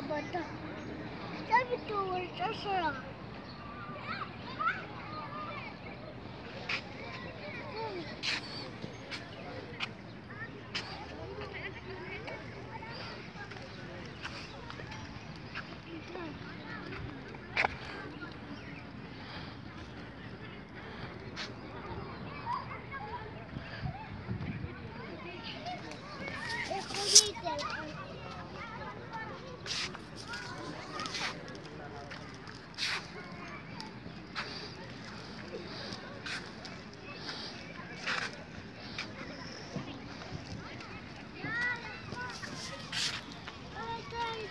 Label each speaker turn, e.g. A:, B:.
A: робота. Хто відтулить, що Thank you.